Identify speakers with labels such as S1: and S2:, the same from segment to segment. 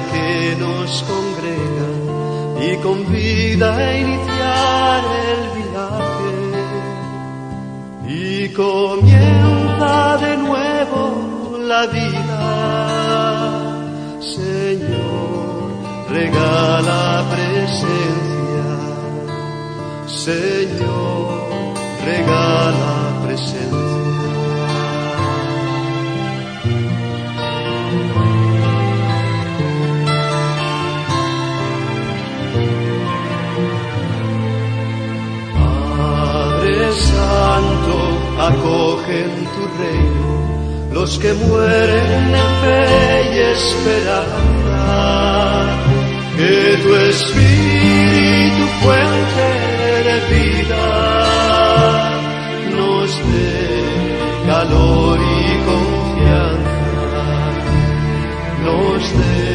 S1: que nos congrega y convida a iniciar el viaje. Y comienza de nuevo la vida, Señor, regala presencia, Señor. Acoge en tu reino los que mueren en fe y esperanza. Que tu espíritu fuente de vida nos dé calor y confianza. Nos dé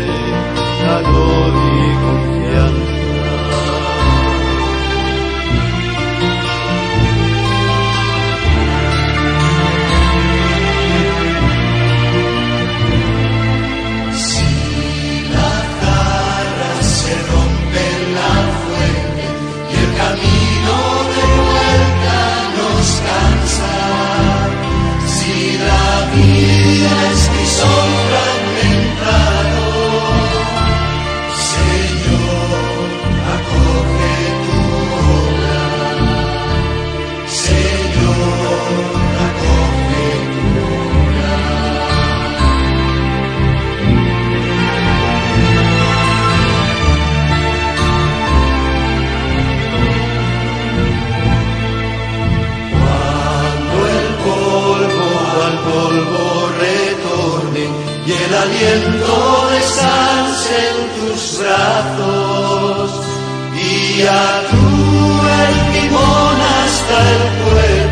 S1: calor y confianza.
S2: La vida es
S1: y el aliento descanse en tus brazos y a tú el timón hasta el pueblo.